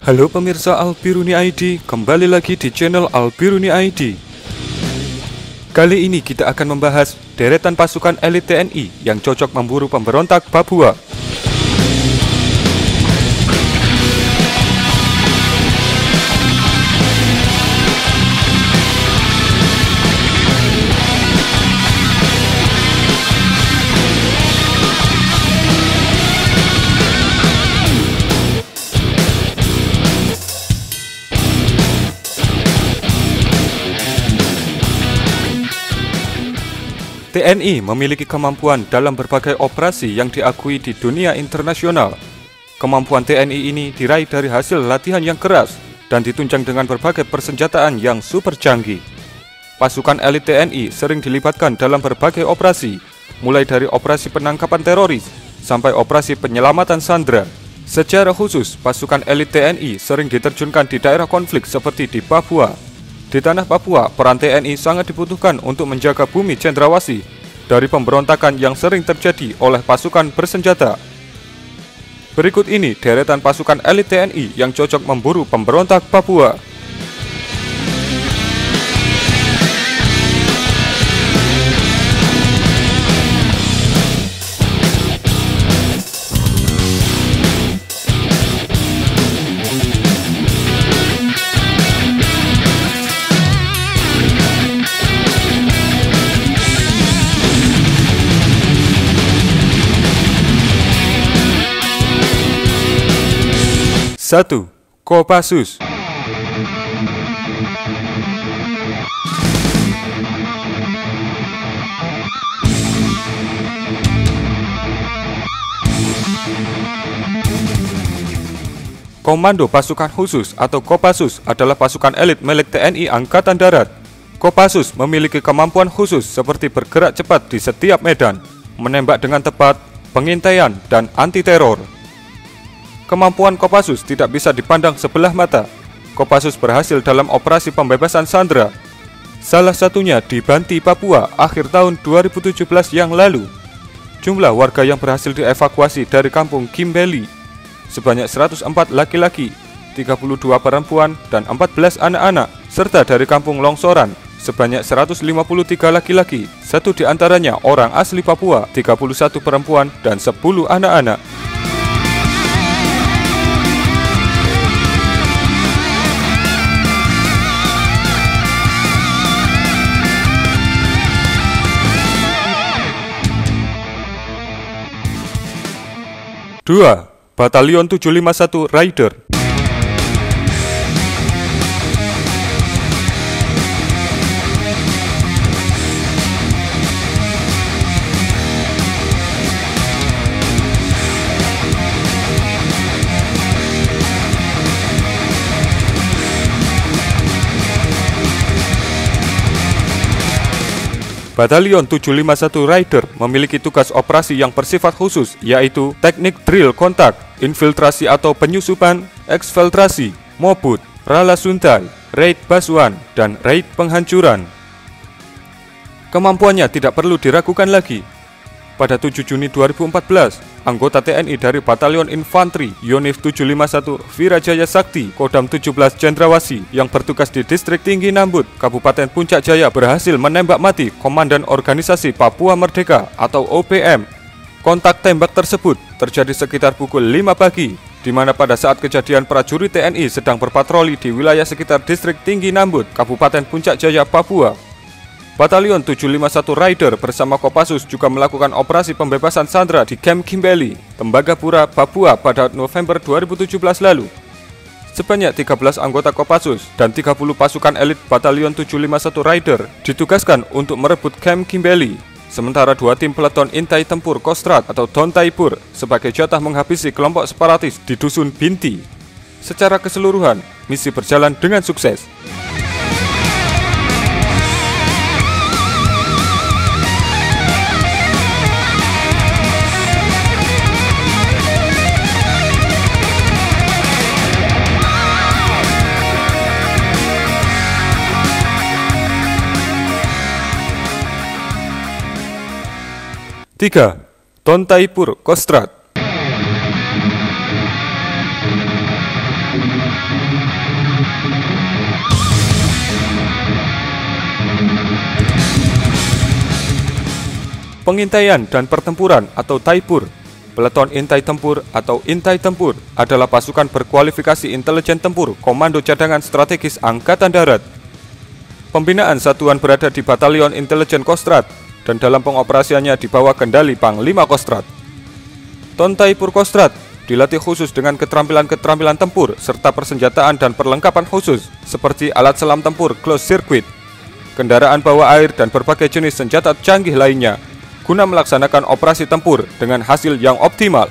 Halo pemirsa Albiruni ID, kembali lagi di channel Albiruni ID. Kali ini kita akan membahas deretan pasukan elit TNI yang cocok memburu pemberontak Papua. TNI memiliki kemampuan dalam berbagai operasi yang diakui di dunia internasional. Kemampuan TNI ini diraih dari hasil latihan yang keras dan ditunjang dengan berbagai persenjataan yang super canggih. Pasukan elit TNI sering dilibatkan dalam berbagai operasi, mulai dari operasi penangkapan teroris sampai operasi penyelamatan sandera. Secara khusus, pasukan elit TNI sering diterjunkan di daerah konflik seperti di Papua, di tanah Papua, peran TNI sangat dibutuhkan untuk menjaga bumi cendrawasih dari pemberontakan yang sering terjadi oleh pasukan bersenjata. Berikut ini deretan pasukan elit TNI yang cocok memburu pemberontak Papua. Satu, Kopassus Komando Pasukan Khusus atau Kopassus adalah pasukan elit milik TNI Angkatan Darat. Kopassus memiliki kemampuan khusus seperti bergerak cepat di setiap medan, menembak dengan tepat, pengintaian, dan anti-teror. Kemampuan Kopassus tidak bisa dipandang sebelah mata. Kopassus berhasil dalam operasi pembebasan Sandra. Salah satunya di Banti, Papua akhir tahun 2017 yang lalu. Jumlah warga yang berhasil dievakuasi dari kampung Kimbeli sebanyak 104 laki-laki, 32 perempuan, dan 14 anak-anak, serta dari kampung Longsoran sebanyak 153 laki-laki, satu di antaranya orang asli Papua, 31 perempuan, dan 10 anak-anak. Dua, Batalion 751 Rider Batalion 751 Rider memiliki tugas operasi yang bersifat khusus yaitu teknik drill kontak, infiltrasi atau penyusupan, eksfiltrasi, mobut, rala suntai, raid basuhan, dan raid penghancuran. Kemampuannya tidak perlu diragukan lagi. Pada 7 Juni 2014, anggota TNI dari Batalion Infanteri Yonif 751 Virajaya Sakti, Kodam 17 Cendrawasi yang bertugas di Distrik Tinggi Nambut, Kabupaten Puncak Jaya berhasil menembak mati Komandan Organisasi Papua Merdeka atau OPM. Kontak tembak tersebut terjadi sekitar pukul 5 pagi, di mana pada saat kejadian prajurit TNI sedang berpatroli di wilayah sekitar Distrik Tinggi Nambut, Kabupaten Puncak Jaya, Papua. Batalion 751 Rider bersama Kopassus juga melakukan operasi pembebasan sandera di Camp Kimbeli, Tembagapura, Papua pada November 2017 lalu. Sebanyak 13 anggota Kopassus dan 30 pasukan elit Batalion 751 Rider ditugaskan untuk merebut Camp Kimbeli, sementara dua tim peleton intai tempur Kostrat atau Don Taipur sebagai jatah menghabisi kelompok separatis di Dusun Binti. Secara keseluruhan, misi berjalan dengan sukses. 3. Tontaipur Kostrat Pengintaian dan pertempuran atau Taipur Peleton Intai Tempur atau Intai Tempur adalah pasukan berkualifikasi intelijen tempur Komando Cadangan Strategis Angkatan Darat. Pembinaan satuan berada di Batalion Intelijen Kostrat dan dalam pengoperasiannya di bawah kendali Panglima Kostrad. Tontai Purkostrad dilatih khusus dengan keterampilan-keterampilan tempur serta persenjataan dan perlengkapan khusus seperti alat selam tempur closed circuit, kendaraan bawah air dan berbagai jenis senjata canggih lainnya guna melaksanakan operasi tempur dengan hasil yang optimal.